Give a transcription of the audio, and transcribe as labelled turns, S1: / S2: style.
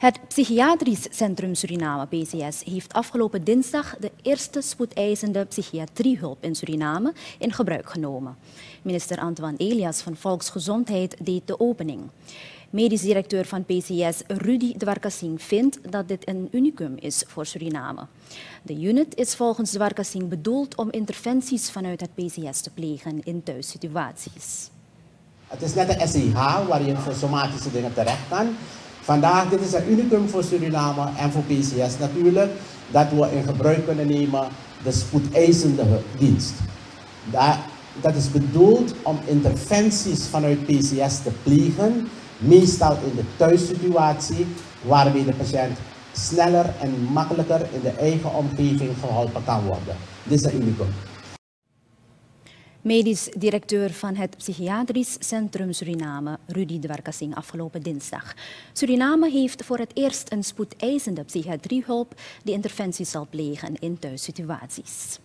S1: Het Psychiatrisch Centrum Suriname, PCS, heeft afgelopen dinsdag de eerste spoedeisende psychiatriehulp in Suriname in gebruik genomen. Minister Antoine Elias van Volksgezondheid deed de opening. Medisch directeur van PCS Rudy Dwarkasing vindt dat dit een unicum is voor Suriname. De unit is volgens Dwarkasing bedoeld om interventies vanuit het PCS te plegen in thuissituaties.
S2: Het is net een SIH waar je voor somatische dingen terecht kan. Vandaag, dit is een unicum voor Suriname en voor PCS natuurlijk, dat we in gebruik kunnen nemen de spoedeisende dienst. Dat, is bedoeld om interventies vanuit PCS te plegen, meestal in de thuissituatie, waarmee de patiënt sneller en makkelijker in de eigen omgeving geholpen kan worden. Dit is een unicum
S1: medisch directeur van het Psychiatrisch Centrum Suriname, Rudy Dwarkasing, afgelopen dinsdag. Suriname heeft voor het eerst een spoedeisende psychiatriehulp die interventies zal plegen in thuissituaties.